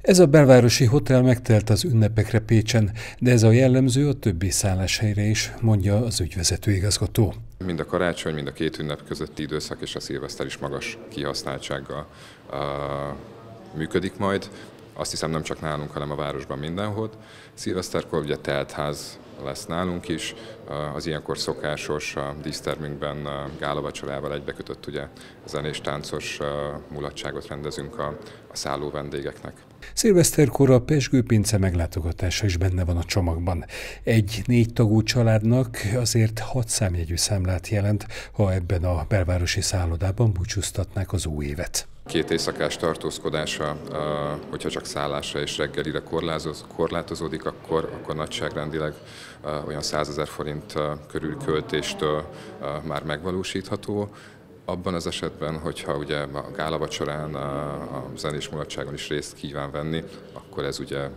Ez a belvárosi hotel megtelt az ünnepekre Pécsen, de ez a jellemző a többi szálláshelyre is, mondja az ügyvezető igazgató. Mind a karácsony, mind a két ünnep közötti időszak és a szilveszter is magas kihasználtsággal uh, működik majd. Azt hiszem nem csak nálunk, hanem a városban mindenhol. Szilveszterkor ugye teltház lesz nálunk is. Az ilyenkor szokásos a dísztermünkben gálavacsorával egybekötött ugye zenés táncos mulatságot rendezünk a, a szálló vendégeknek. Szilveszterkor a Pesgőpince meglátogatása is benne van a csomagban. Egy négy tagú családnak azért hat számjegyű számlát jelent, ha ebben a belvárosi szállodában búcsúztatnák az új évet. Két éjszakás tartózkodása, hogyha csak szállásra és reggelire korlátozódik, akkor, akkor nagyságrendileg olyan 100 ezer forint körül költéstől már megvalósítható. Abban az esetben, hogyha ugye a gálavacsorán, a zenés mulatságon is részt kíván venni, akkor ez ugye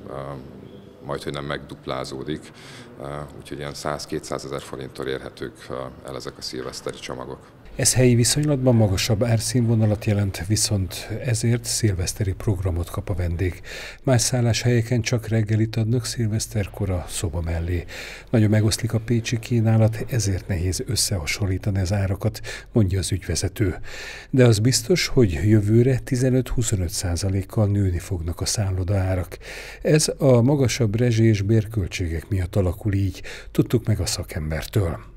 majd, hogy nem megduplázódik, úgyhogy ilyen 100-200 ezer forinttól érhetők el ezek a szilveszteri csomagok. Ez helyi viszonylatban magasabb árszínvonalat jelent, viszont ezért szilveszteri programot kap a vendég. Más szálláshelyeken csak reggelit adnak szilveszterkor a szoba mellé. Nagyon megoszlik a pécsi kínálat, ezért nehéz összehasonlítani az árakat, mondja az ügyvezető. De az biztos, hogy jövőre 15-25 százalékkal nőni fognak a szálloda árak. Ez a magasabb rezsi és bérköltségek miatt alakul így, tudtuk meg a szakembertől.